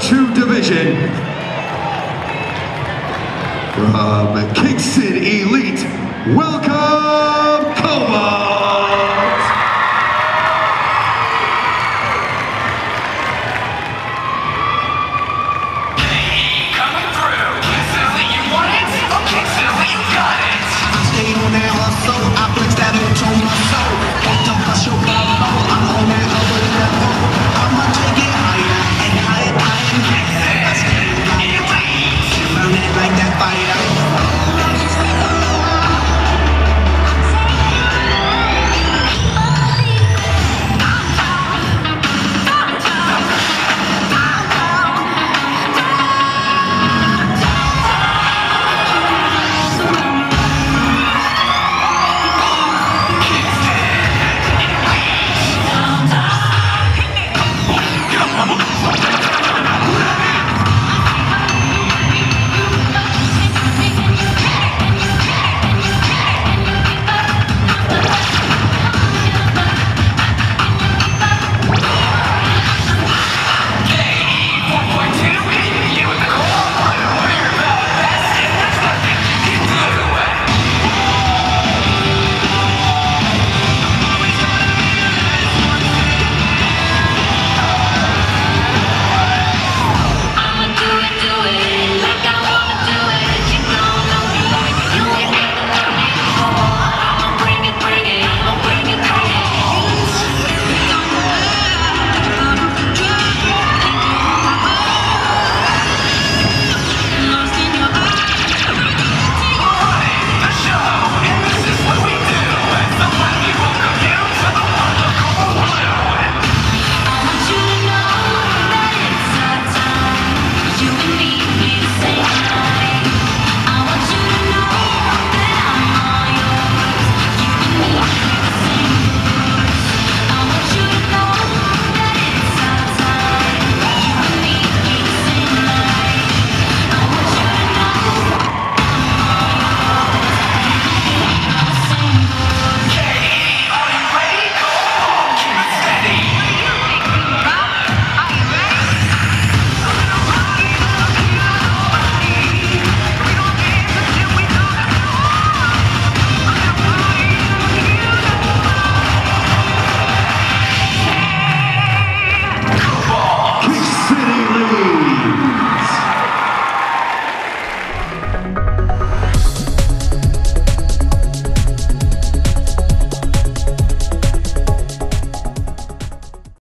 2 division, from Kingston Elite, welcome Coma!